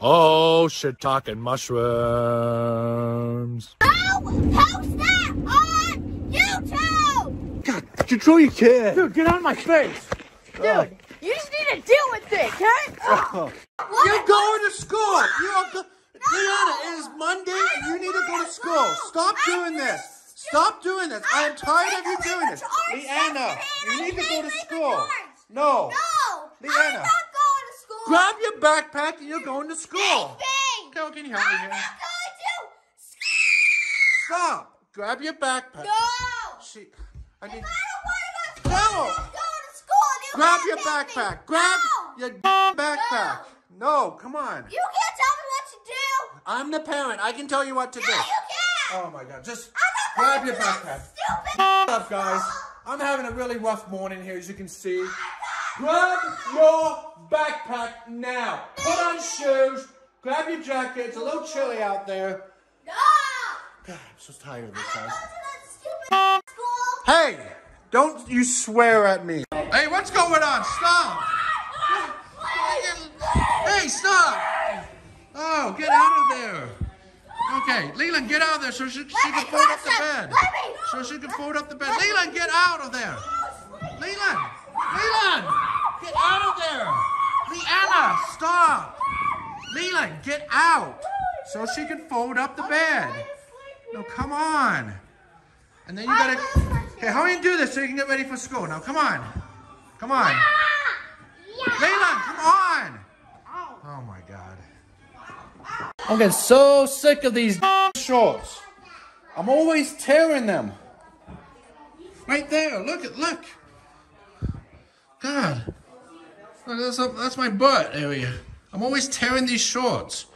Oh, Shiitake mushrooms. Oh, post that on YouTube! God, control your kid. Dude, get out of my face. Dude, oh. you just need to deal with it, okay? Oh. What? You're going to school. You're go- Leanna, it is Monday and you need to go to school. Stop doing this. Stop doing this. I am tired of you doing this. Leanna, you need to go to school. No. No! Leanna. I'm not going to school! Grab your backpack and you're going to school. Okay, can you help me I'm here? not going Stop. Grab your backpack. No! She, I need. I don't want to go to No. school! Not going to school! You Grab your tell me. backpack. Grab No. your backpack. No, come on. You can't tell me what to do! I'm the parent. I can tell you what to do. No, you can't! Oh my god, just grab your backpack. Stupid! Up, guys? I'm having a really rough morning here, as you can see. Oh, Grab your backpack now. Put on shoes. Grab your jacket. It's a little chilly out there. No! God, I'm so tired of this, I'm guys. going to that stupid school! Hey, don't you swear at me. Hey, what's going on? Stop. Hey, stop. Oh, get out of there. Okay, Leland, get out of there so she, she can fold up the bed. So she can fold up the bed. Leland, get out of there. Oh, Leland, Leland, get out of there. Leanna, stop. Leland, get out so she can fold up the bed. No, come on. And then you gotta. Okay, how are you gonna do this so you can get ready for school? Now, come on. Come on. Leland, come on. Oh my God. I'm getting so sick of these shorts. I'm always tearing them. Right there. Look at look. God. That's, that's my butt area. I'm always tearing these shorts.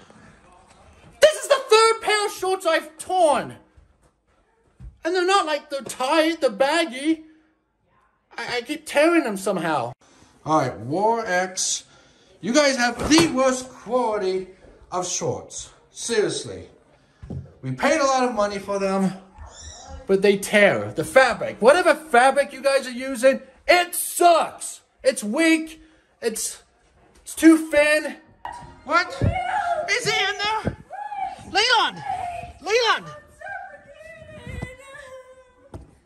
This is the third pair of shorts I've torn. And they're not like they're tight, they're baggy. I, I keep tearing them somehow. Alright, War X. You guys have the worst quality of shorts. Seriously. We paid a lot of money for them, but they tear. The fabric, whatever fabric you guys are using, it sucks. It's weak. It's it's too thin. What? Is he in there? Leland! Leland!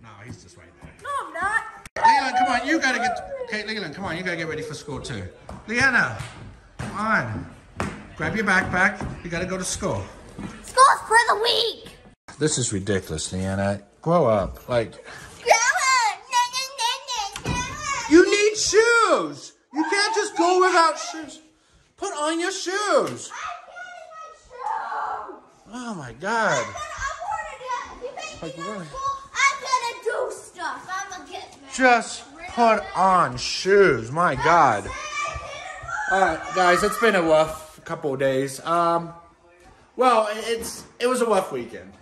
No, he's just right there. No, I'm not. Leland, come on, you gotta get. Okay, Leland, come on, you gotta get ready for school too. Leanna, come on. Grab your backpack. You gotta go to school. School's for the week. This is ridiculous, Leanna. Grow up. Like, Grow up you need shoes. You can't just go without shoes. Put on your shoes. I made my shoes. Oh my God. Like, really? I'm gonna do stuff. I'm gonna get mad. Just put on shoes. My God. All right, guys, it's been a rough couple of days. Um, well, it's it was a rough weekend.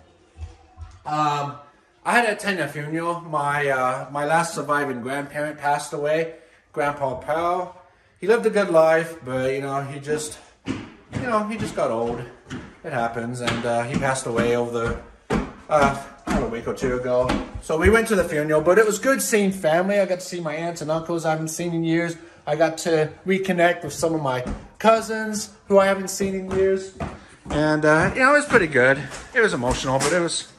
Um, I had to attend a funeral. My uh, my last surviving grandparent passed away, Grandpa Pearl. He lived a good life, but you know he just you know he just got old. It happens, and uh, he passed away over the uh, about a week or two ago. So we went to the funeral, but it was good seeing family. I got to see my aunts and uncles I haven't seen in years. I got to reconnect with some of my cousins who I haven't seen in years. And, uh, you know, it was pretty good. It was emotional, but it was,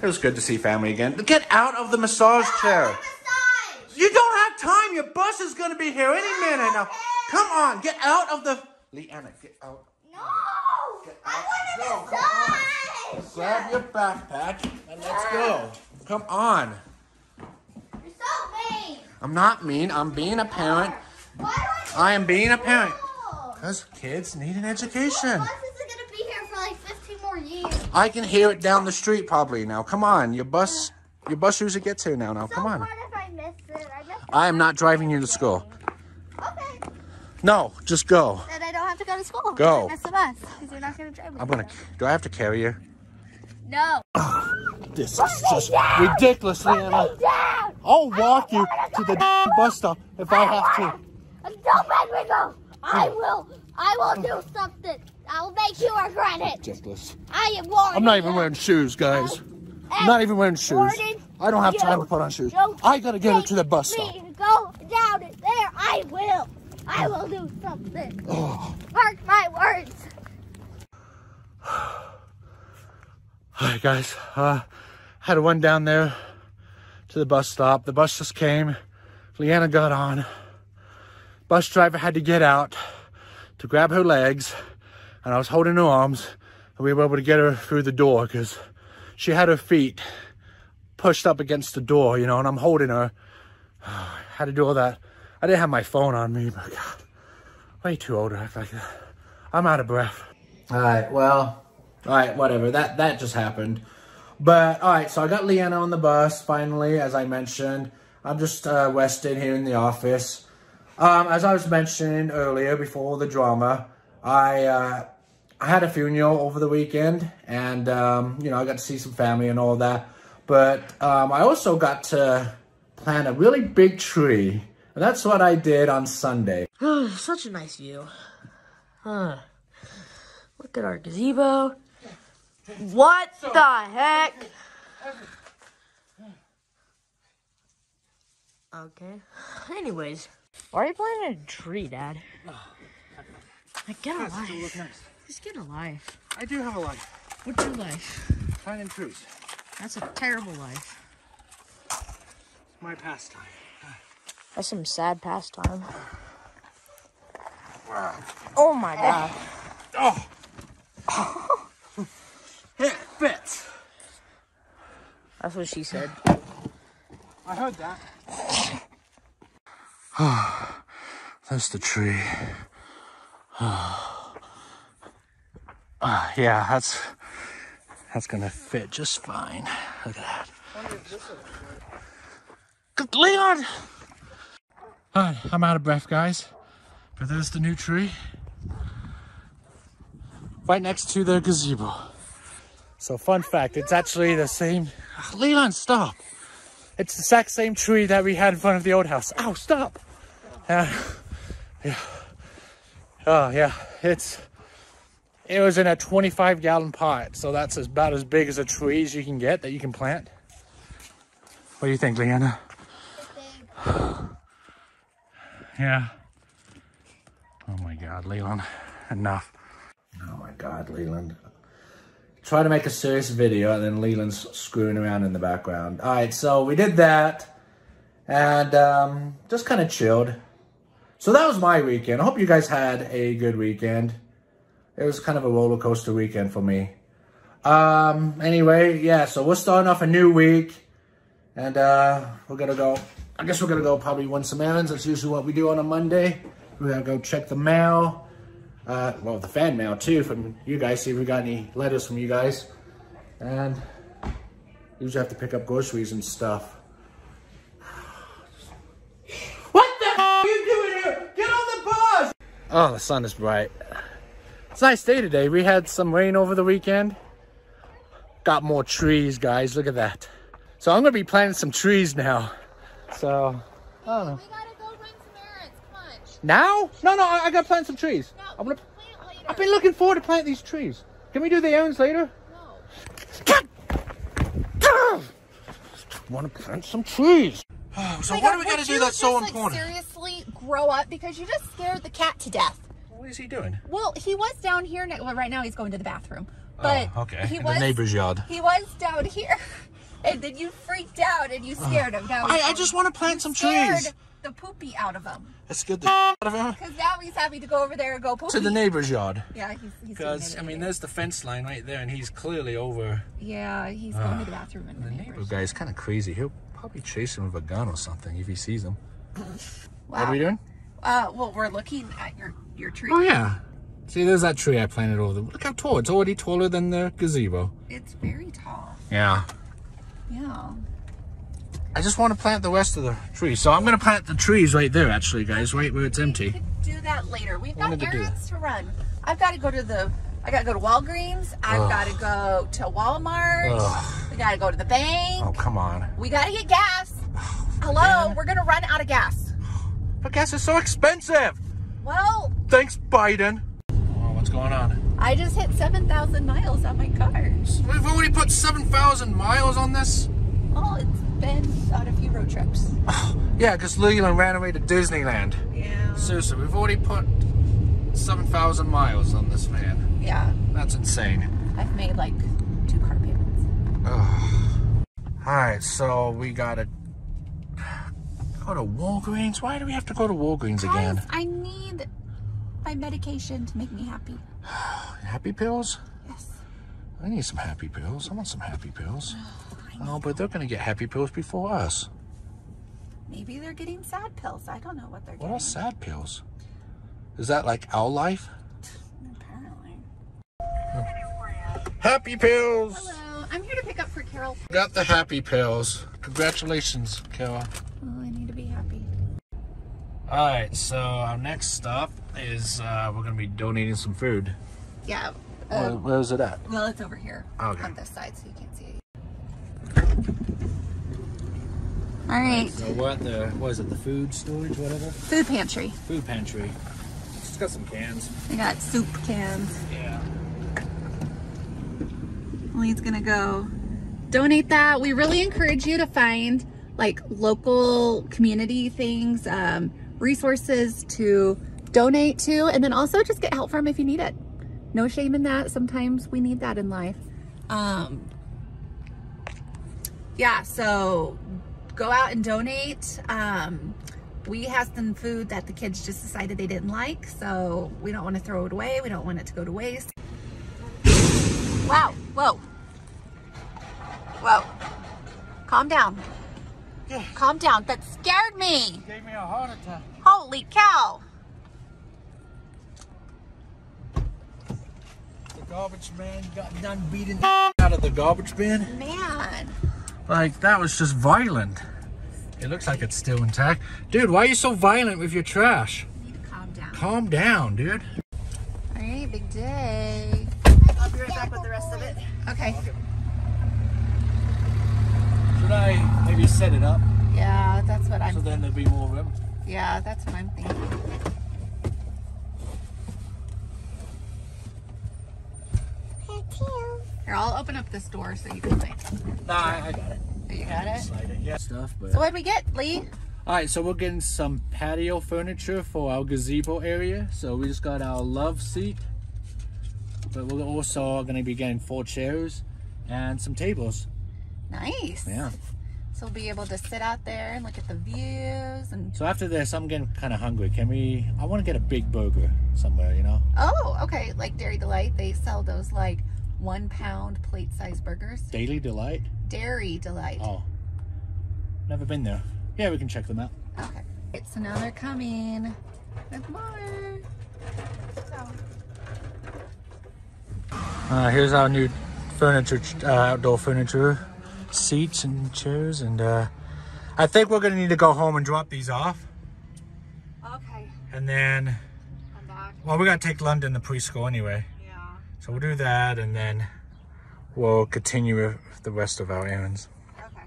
it was good to see family again. Get out of the massage chair. You don't time. Your bus is going to be here any minute now. Come on, get out of the... Leanna, get out. No! out. I want to come on. massage! Grab your backpack and let's go. Come on. You're so mean. I'm not mean. I'm being a parent. Why do I I am being a parent. Because kids need an education. Bus isn't gonna be here for like 15 more years. I can hear it down the street probably now. Come on. Your bus your bus usually gets here now. Now, come on. What if I miss it? I am not driving you to school. Okay. No, just go. Then I don't have to go to school. Go. I missed the bus because you're not gonna drive me. I'm gonna. Do I have to carry you? No. This is just ridiculous, Leanna. Down. I'll walk you to the bus stop if I have to. Don't make me go. I will. I will do something. I will make you regret it. Ridiculous. I am warning I'm not even you. wearing shoes, guys. I'm not even wearing shoes. Warning I don't have time to put on shoes. I gotta get her to the bus stop. Go down there. I will. I will do something. Oh. Mark my words. All right, guys. Uh, had to run down there to the bus stop. The bus just came. Leanna got on. Bus driver had to get out to grab her legs, and I was holding her arms, and we were able to get her through the door because she had her feet pushed up against the door, you know, and I'm holding her. had to do all that. I didn't have my phone on me, but God, way too old to act like that. I'm out of breath. All right, well, all right, whatever. That that just happened. But all right, so I got Leanna on the bus finally, as I mentioned. I'm just uh, resting here in the office. Um, as I was mentioning earlier, before the drama, I uh, I had a funeral over the weekend, and um, you know I got to see some family and all that. But um, I also got to plant a really big tree, and that's what I did on Sunday. Such a nice view. Huh. Look at our gazebo. What the heck? Okay. Anyways, why are you planting a tree, Dad? Like, get a life. nice. Just get a life. I do have a life. What's your life? Planting trees. That's a terrible life. My pastime. That's some sad pastime. Wow. Oh my god. Oh! it fits. That's what she said. I heard that. That's the tree. Uh, yeah, that's that's gonna fit just fine. Look at that. Good Leon! Alright, I'm out of breath, guys. But there's the new tree. Right next to the gazebo. So fun fact, it's actually the same Leon, stop! It's the exact same tree that we had in front of the old house. Ow, stop! Uh, yeah. Oh, yeah. It's, it was in a 25 gallon pot. So that's about as big as a tree as you can get that you can plant. What do you think, Leanna? Yeah. Oh my God, Leland. Enough. Oh my God, Leland. Try to make a serious video and then Leland's screwing around in the background. All right, so we did that and um, just kind of chilled. So that was my weekend. I hope you guys had a good weekend. It was kind of a roller coaster weekend for me. Um, anyway, yeah, so we're starting off a new week. And uh, we're gonna go, I guess we're gonna go probably run some errands. That's usually what we do on a Monday. We're gonna go check the mail. Uh, well, the fan mail too from you guys. See if we got any letters from you guys. And usually have to pick up groceries and stuff. What the hell are you doing here? Get on the bus! Oh, the sun is bright. It's a nice day today. We had some rain over the weekend. Got more trees, guys. Look at that. So I'm gonna be planting some trees now. So, I don't know. We gotta go run some errands. Come on. Now? No, no, I, I gotta plant some trees. No, I'm gonna, plant later. I've been looking forward to plant these trees. Can we do the errands later? No. Want to plant some trees. so oh My what God, do we gotta do you that's so just, important? Like, seriously, grow up because you just scared the cat to death. What is he doing? Well, he was down here. Well, right now he's going to the bathroom. Oh, but oh, okay. he In was the neighbor's yard. he was down here, and then you freaked out and you scared him. Now I, I just want to plant some trees. the poopy out of him Let's get the out of him because now he's happy to go over there and go poopy. to the neighbor's yard. Yeah, he's he's Because, I mean, there's the fence line right there, and he's clearly over. yeah, he's going to the bathroom and The the neighbor guy's kind of crazy. He'll probably chase him with a gun or something if he sees him. What are we doing? Uh, well, we're looking at your your tree. Oh, yeah. See, there's that tree I planted over there. Look how tall. It's already taller than the gazebo. It's very tall. Yeah. Yeah. I just want to plant the rest of the trees. So I'm going to plant the trees right there, actually, guys, right where it's empty. We could do that later. We've got Wanted to errands to run. I've got to go to the. I got to go to Walgreens. I've Ugh. got to go to Walmart. Ugh. We got to go to the bank. Oh, come on. We got to get gas. Hello, we're gonna run out of gas. But gas is so expensive. Well, Thanks, Biden. Oh, what's going on? I just hit seven thousand miles on my car. We've already put 7,000 miles on this. Oh, it's been on a few road trips. Yeah, because Leland ran away to Disneyland. Yeah. Seriously, we've already put 7,000 miles on this van. Yeah. That's insane. I've made like two car payments. All right, so we gotta go to Walgreens. Why do we have to go to Walgreens again? I need my medication to make me happy. Happy pills? Yes. I need some happy pills. I want some happy pills. Oh, but they're gonna get happy pills before us. Maybe they're getting sad pills. I don't know what they're What getting. are sad pills? Is that like our life? Apparently. Happy pills! Hello. I'm here to pick up for Carol. Got the happy pills. Congratulations, Kara. Oh, I need to be happy. All right, so our next stop is uh, we're gonna be donating some food. Yeah. Where, where is it at? Well, it's over here Okay. on this side, so you can't see it. All right. So what the what is it? The food storage, whatever. Food pantry. Food pantry. It's got some cans. We got soup cans. Yeah. Lee's gonna go donate that. We really encourage you to find like local community things, um, resources to donate to, and then also just get help from if you need it. No shame in that. Sometimes we need that in life. Um, yeah, so go out and donate. Um, we have some food that the kids just decided they didn't like, so we don't want to throw it away. We don't want it to go to waste. Wow, whoa. Whoa. Calm down. Calm down. That scared me. Gave me a heart attack. Holy cow. The garbage man got done beating the out of the garbage bin. Man. Like that was just violent. It looks like it's still intact. Dude, why are you so violent with your trash? Need calm down. Calm down, dude. All right, big day. I'll be right back with the rest of it. Okay. Should I maybe set it up Yeah, that's what I'm. so then there'll be more room? Yeah, that's what I'm thinking. Here, I'll open up this door so you can like. Nah, I, I got it. Oh, you got it. Slide it. Yeah. Stuff, but. So what'd we get, Lee? All right, so we're getting some patio furniture for our gazebo area. So we just got our love seat, but we're also going to be getting four chairs and some tables. Nice. Yeah. So we'll be able to sit out there and look at the views and. So after this, I'm getting kind of hungry. Can we? I want to get a big burger somewhere, you know? Oh, okay. Like Dairy Delight, they sell those like one pound plate size burgers. Daily Delight. Dairy Delight. Oh, never been there. Yeah, we can check them out. Okay. So now they're coming with more. So, Uh, here's our new furniture, uh, outdoor furniture, seats and chairs, and uh, I think we're gonna need to go home and drop these off, okay. and then, back. well, we gotta take London to preschool anyway, Yeah. so we'll do that, and then we'll continue with the rest of our errands. Okay.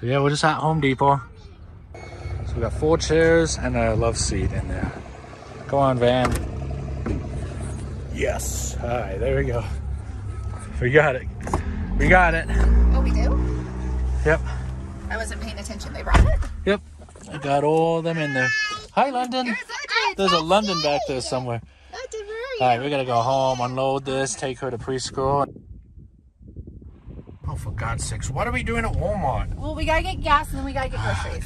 So yeah, we're just at Home Depot. So we got four chairs and a love seat in there. Go on, Van. Yes. All right, there we go. We got it. We got it. Oh, we do? Yep. I wasn't paying attention. They brought it? Yep. I got all them in there. Hi, London. There's a London back there somewhere. All right, we gotta go home, unload this, take her to preschool. Oh, for God's sakes, what are we doing at Walmart? Well, we gotta get gas and then we gotta get groceries.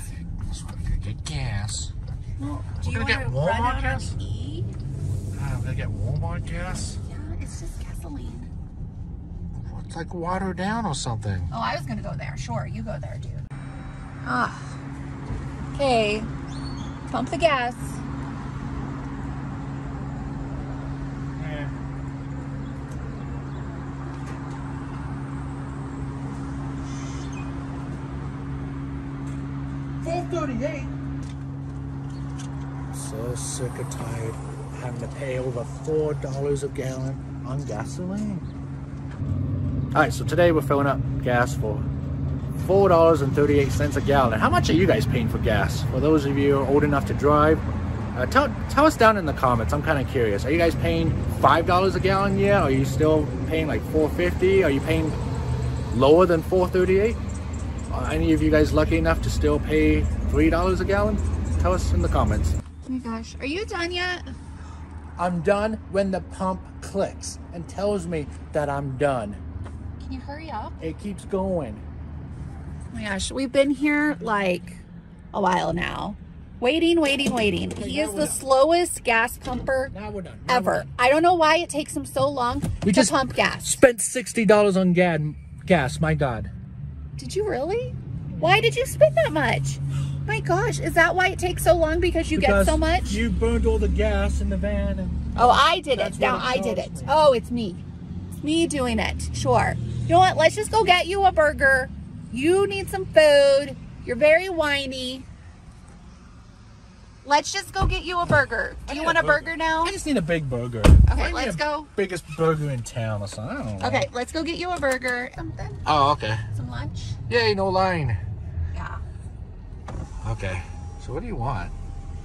So we're gonna get gas. Do you gonna get wanna run Walmart out gas? on E? Ah, we're gonna get Walmart gas. It's like watered down or something. Oh, I was gonna go there. Sure, you go there, dude. Ah. Okay. Pump the gas. Four thirty-eight. So sick or tired having to pay over four dollars a gallon on gasoline. All right, so today we're filling up gas for four dollars and thirty-eight cents a gallon. How much are you guys paying for gas? For those of you old enough to drive, uh, tell tell us down in the comments. I'm kind of curious. Are you guys paying five dollars a gallon yet? Are you still paying like four fifty? Are you paying lower than four thirty-eight? Are any of you guys lucky enough to still pay three dollars a gallon? Tell us in the comments. Oh my gosh. Are you done yet? I'm done when the pump clicks and tells me that I'm done. Can you hurry up? It keeps going. Oh my gosh, we've been here like a while now. Waiting, waiting, waiting. He is the slowest gas pumper Now we're done. Now we're ever. done. I don't know why it takes him so long We to just- pump gas. Spent sixty dollars on gad gas. My God. Did you really? Why did you spend that much? My gosh, is that why it takes so long because you get so much? You burned all the gas in the van, and Oh, I did it. Now I did it. me. Oh, it's me. It's me doing it. Sure. You know what? Let's just go get you a burger. You need some food. You're very whiny. Let's just go get you a burger. Do you want a a burger now? I just need a big burger. Okay, let's go. Biggest burger in town or something. I don't know. Okay, let's go get you a burger. Something. Oh, okay. Some lunch. Yay, no line. Yeah. Okay. So what do you want?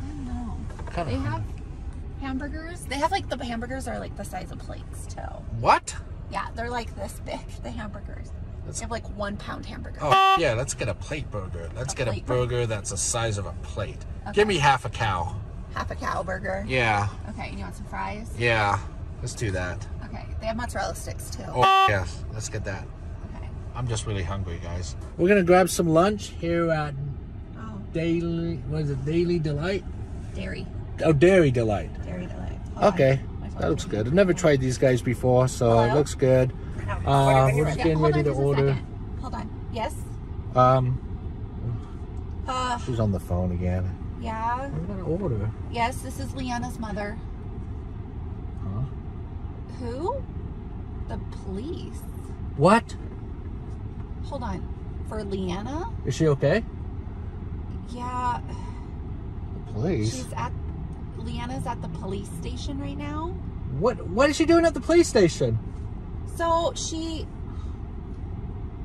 I don't know. Kind They have hamburgers. They have like the hamburgers are like the size of plates too. What? Yeah, they're like this big. The hamburgers. That's- They have like one pound hamburger. Oh, yeah. Let's get a plate burger. Let's A get a plate burger that's the size of a plate. Okay. Give me half a cow. Half a cow burger. Yeah. Okay, and you want some fries? Yeah. Let's do that. Okay, they have mozzarella sticks too. Oh, yes. Let's get that. Okay. I'm just really hungry, guys. We're gonna grab some lunch here at Oh, Daily. What is it? Daily Delight. dairy. Oh, Dairy Delight. Dairy delight. Hold Okay, on. That looks good. I've never tried these guys before, so it looks good. Uh, we're just getting hold ready on to order. Hold on. Yes? Um, Uh, she's on the phone again. yeah. We're gonna order. Yes, this is Leanna's mother. Huh? Who? The police. What? Hold on. For Leanna? Is she okay? Yeah. The police. She's at Leanna's at the police station right now. What? What is she doing at the police station? So she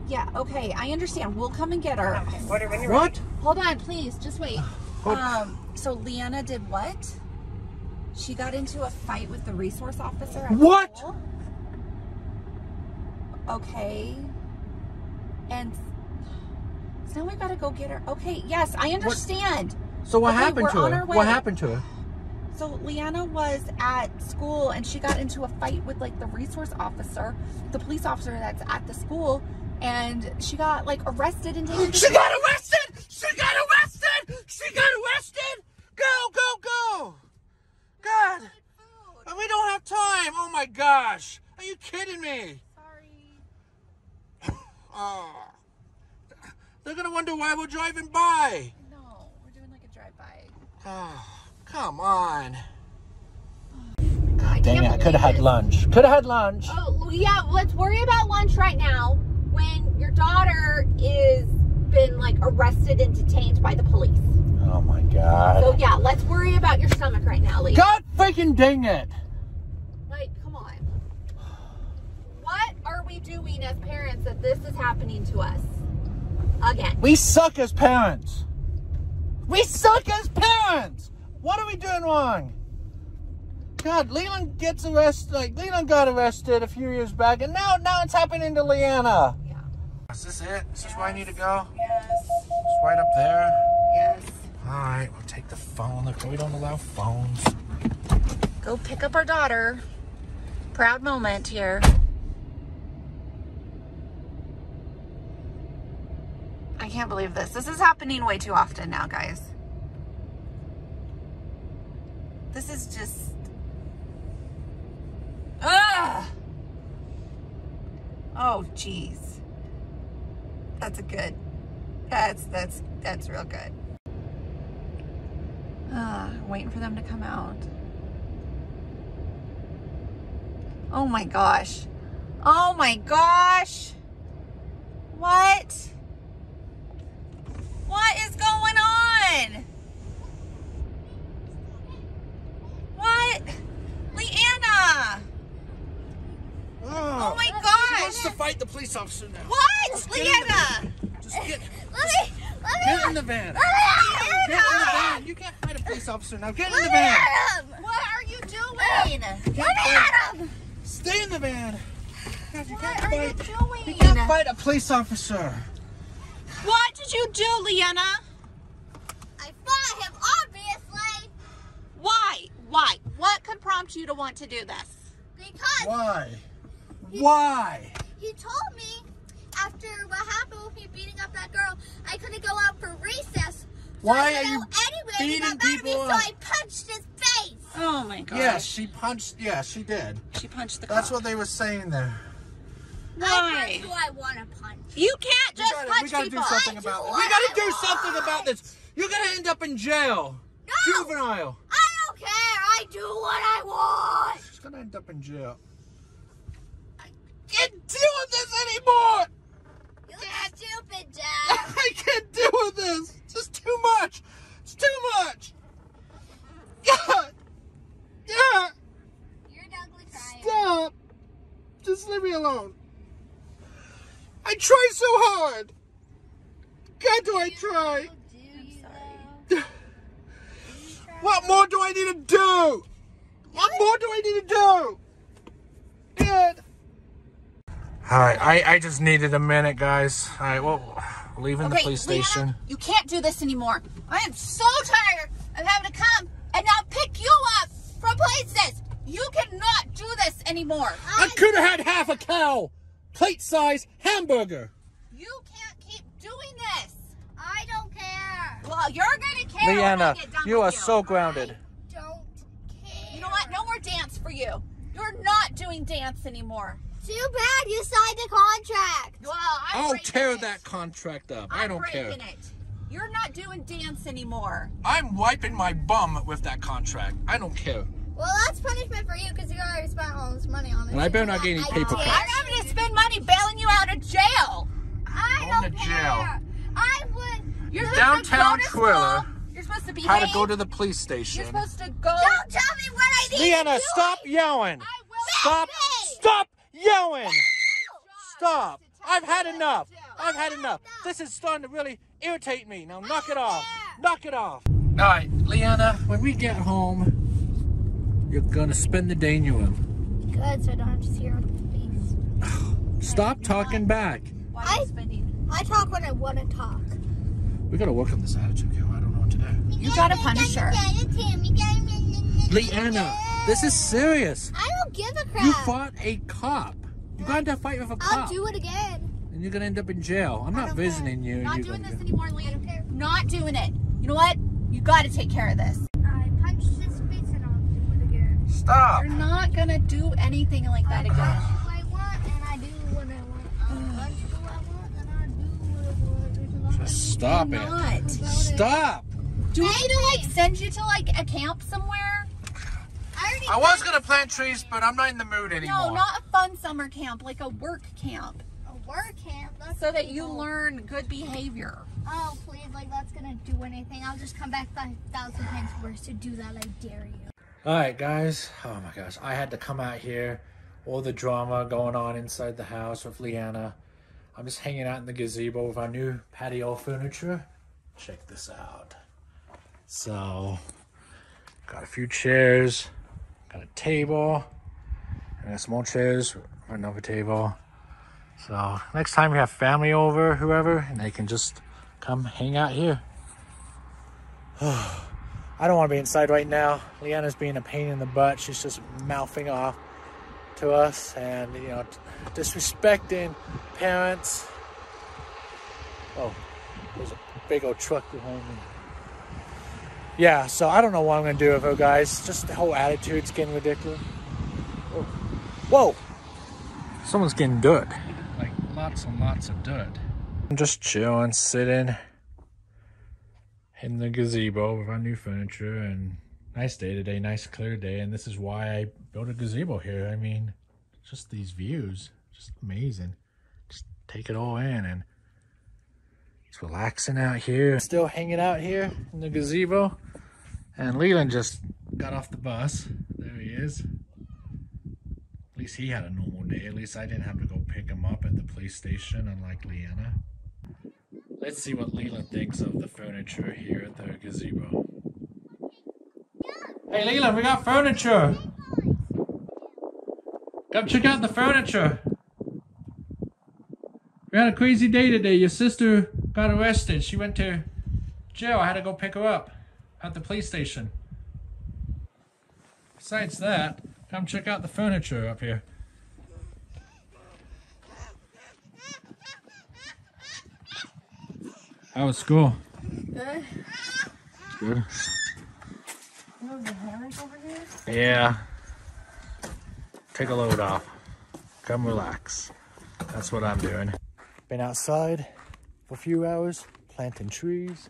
Yeah, okay, I understand. We'll come and get her. What? Hold on, please. Just wait. Hold- Um, so Leanna did what? She got into a fight with the resource officer. at What? school? Okay. And so now we gotta go get her. Okay, yes, I understand. So what Okay, happened to her? What happened to her? So Leanna was at school and she got into a fight with like the resource officer, the police officer that's at the school, and she got like arrested and taken. She got arrested! She got arrested! She got arrested! Go, go, go! God, we don't have time. Oh my gosh. Are you kidding me? Sorry. Oh. They're gonna wonder why we're driving by. No, we're doing like a drive-by. Oh, come on. God, Dang it, I could have had lunch. Could have had lunch. Oh, yeah, let's worry about lunch right now when your daughter is been like arrested and detained by the police. Oh my god. So yeah, let's worry about your stomach right now, Lee. God freaking dang it. Like, come on. What are we doing as parents that this is happening to us? Again. We suck as parents. We suck as parents. What are we doing wrong? God, Leland gets arrested. Like Leland got arrested a few years back, and now now it's happening to Leanna. Yeah. Is this it? Is this where I need to go? Yes. It's right up there. Yes. All right, we'll take the phone. Look, we don't allow phones. Go pick up our daughter. Proud moment here. I can't believe this. This is happening way too often now, guys. This is just. Ugh! Oh, jeez. That's a good. That's that's that's real good. Uh, waiting for them to come out. Oh my gosh. Oh my gosh. What? What is going on? What? Leanna! Oh my She wants gosh! to fight the police officer now. What? Just get in Leanna! Just get, Let me, let me get in the van. me, Get in the van. You can't fight a police officer now. Get in the van. him! What are you doing? Let me at him! Stay in the van. God, you What can't are you fight. doing? You can't fight a police officer. What did you do, Leanna? I fought him, obviously, Why? Why? What could prompt you to want to do this? because Why? Why? He told me after what happened with me beating up that girl, I couldn't go out for recess. So Why are you "Oh, anyway, he beating got mad at me, people so? I punched his face. Oh my gosh. Yes, she punched. Yeah, she did. She punched the That's cop. what they were saying there. I Why? punch who I want to punch. You can't We just gotta, punch we gotta people. do something I about it. We gotta do something about this. You're gonna end up in jail. No. Juvenile. I don't care. I do what I want. She's gonna end up in jail. I can't deal with this anymore. You look stupid, Dad. I can't deal with this. It's just too much. It's too much. God. Yeah. You're an ugly crier. Stop. Just leave me alone. I try so hard. God, do I try? Do you though? What more do I need to do? What more do I need to do? Good. All right, I, I just needed a minute, guys. All right, well, leaving the police station. Leanna, you can't do this anymore. I am so tired of having to come and now pick you up from places. You cannot do this anymore. I could have had half a cow. Plate size hamburger. You can't keep doing this. I don't care. Well, you're gonna care. when I get done with you. grounded. Don't care. You know what? No more dance for you. You're not doing dance anymore. Too bad you signed a contract. Well, I'm I'll tear it. that contract up. I'm I don't care. breaking it. You're not doing dance anymore. I'm wiping my bum with that contract. I don't care. Well, that's punishment for you because you already spent all this money on it. And I better not get any I paper cuts. I'm having to spend money bailing you out of jail. I Going don't to care. jail. I would. You're supposed to Downtown go to Twiller. school. You're supposed to be. How to go to the police station. You're supposed to go. Don't tell me what I need to do. Leanna, stop yelling. I will Stop. Stop yelling. Stop. I've had enough. I've had enough. This is starting to really irritate me. Now knock it off. Knock it off. All right, Leanna, when we get home, you're going to spend the day in your room. Good, so I don't have to see your face. Stop talking back. Why I- spending? I talk when I want to talk. We got to work on this attitude, Gil. I don't know what to do. You gotta punish her. Leanna, this is serious. I don't give a crap. You fought a cop. You got into a fight with a cop. I'll do it again. And you're going to end up in jail. I'm not don't visiting you. and Not you're doing this go- anymore, Leanna. Not doing it. You know what? You gotta take care of this. I punched his face and I'll do it again. Stop. You're not gonna do anything like that I again. punch who I want and I do what I want. I punch who I want and I do what I want. Just stop You're it. not. Stop. Do we need to like send you to like a camp somewhere? I already I was going to plant trees, but I'm not in the mood anymore. No, not a fun summer camp, like a work camp, a work camp. That's so that you cool. learn good behavior. Oh, please, like that's gonna do anything. I'll just come back five thousand times worse to do that. I dare you. All right, guys. Oh my gosh, I had to come out here. All the drama going on inside the house with Leanna. I'm just hanging out in the gazebo with our new patio furniture. Check this out. So, got a few chairs, got a table, and some more chairs another table. So, next time we have family over, whoever, and they can just come hang out here. I don't want to be inside right now. Leanna's being a pain in the butt. She's just mouthing off to us and, you know, disrespecting parents. Oh, there's a big old truck behind me. Yeah, so I don't know what I'm going to do with her, guys. Just the whole attitude's getting ridiculous. Whoa. Whoa! Someone's getting dirt. Like, lots and lots of dirt. I'm just chilling, sitting in the gazebo with our new furniture and nice day today, nice clear day. And this is why I built a gazebo here. I mean, just these views, just amazing. Just take it all in and relaxing out here. Still hanging out here in the gazebo. And Leland just got off the bus. There he is. At least he had a normal day. At least I didn't have to go pick him up at the police station, unlike Leanna. Let's see what Leland thinks of the furniture here at the gazebo. Hey Leland, we got furniture! Come check out the furniture! We had a crazy day today. Your sister got arrested. She went to jail. I had to go pick her up at the police station. Besides that, come check out the furniture up here. How was school? Good. Good. The hammers over here? Yeah. Take a load off. Come relax. That's what I'm doing. Been outside for a few hours, planting trees.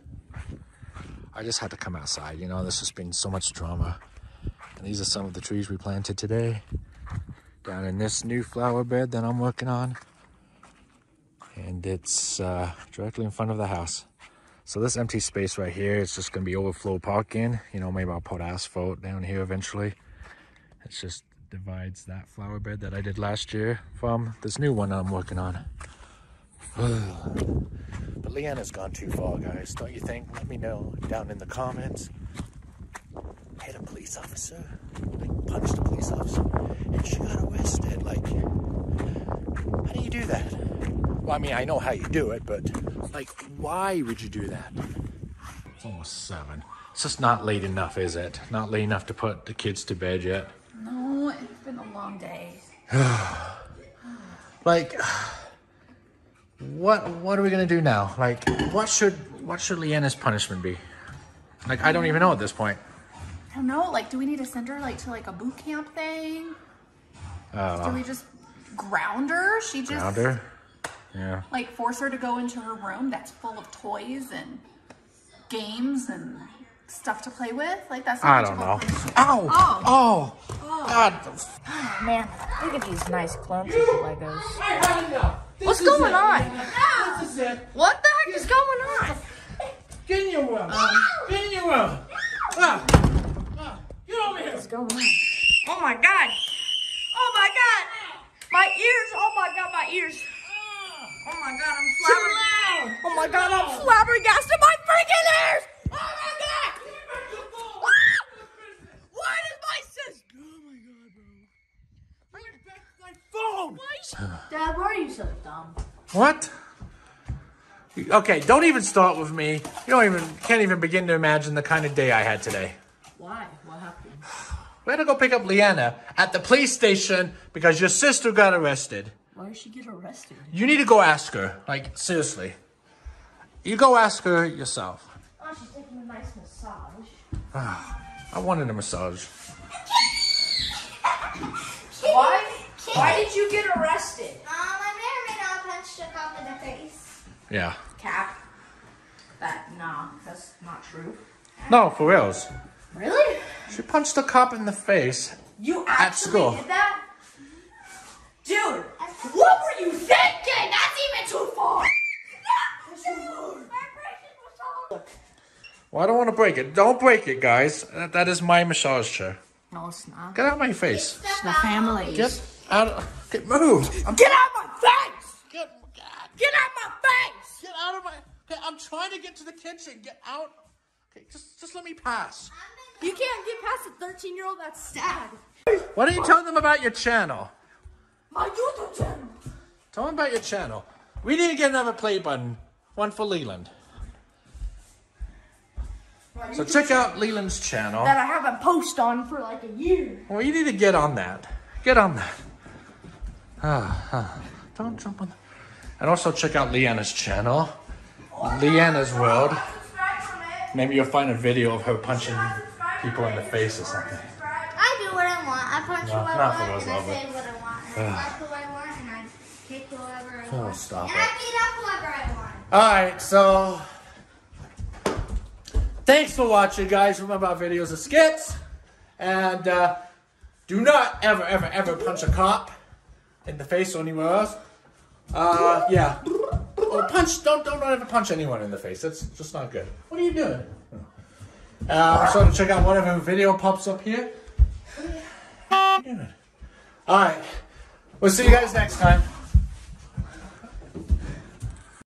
I just had to come outside, you know, this has been so much drama. And these are some of the trees we planted today. Down in this new flower bed that I'm working on. And it's uh, directly in front of the house. So this empty space right here is just gonna be overflow parking. You know, maybe I'll put asphalt down here eventually. It's just divides that flower bed that I did last year from this new one I'm working on. but Leanna's gone too far, guys, don't you think? Let me know down in the comments. Hit a police officer, like punched a police officer, and she got arrested. Like, how do you do that? Well, I mean, I know how you do it, but like, why would you do that? It's almost seven. It's just not late enough, is it? Not late enough to put the kids to bed yet. No, it's been a long day. like what what are we gonna do now like what should what should leanna's punishment be like i don't even know at this point I don't know. Like, do we need to send her like to like a boot camp thing? i don't Do we just ground her? She just Ground her? yeah like force her to go into her room that's full of toys and games and stuff to play with. Like that's. i not don't much know of a- ow oh, oh! oh. god Oh, man, look at these nice clumps of Legos. What's going on? This is it. What the heck is going on? Get in your room. Get in your room. Ah. Ah. Get over here. What's going on? Oh my god! Oh my god! My ears! Oh my god, my ears! Oh my god, I'm flabbergasted! Oh my god, I'm flabbergasted! My freaking ears! Oh my god! What is my sister? Oh my god, bro! My phone. Dad, why are you so dumb? what okay don't even start with me you don't even can't even begin to imagine the kind of day i had today Why? What happened? we had to go pick up leanna at the police station because your sister got arrested Why did she get arrested? You need to go ask her. Like, seriously. You go ask her yourself. Oh, she's taking a nice massage. Ah, I wanted a massage. Why? Why did you get arrested? Um, I may or may not have punched a cop in the face. Yeah. Cap. That, nah, that's not true. No, for reals. Really? She punched a cop in the face. You At actually school. did that? Dude, what were you thinking? That's even too far. Well, I don't want to break it. Don't break it, guys. That, that is my massage chair. No, it's not. Get out of my face. It's the family. Get out of... Get moved. I'm, Get out my face! get, Get out my face! get out of my... Okay, I'm trying to get to the kitchen. Get out. Okay, just, just let me pass. You can't get past a 13 year old that's sad. Why don't you tell them about your channel? My YouTube channel. Tell them about your channel. We need to get another play button. One for Leland. So check out Leland's channel. That I haven't posted on for like a year. Well, you need to get on that. Get on that. Ah, ah. Don't jump on. The... And also check out Leanna's channel, Leanna's World. Maybe you'll find a video of her punching people in the face or something. I do what I want. I punch No, who I not for want, those and I say what I want. And I like who I want, and I kick whoever I Oh, want. stop and it. I beat up whoever I want. All right, so thanks for watching, guys. Remember our videos are skits, and uh, do not ever, ever, ever punch a cop in the face or anywhere else. Uh, yeah, or punch. Don't don't ever punch anyone in the face. That's just not good. What are you doing? Uh, so to check out whatever video pops up here. All right, we'll see you guys next time.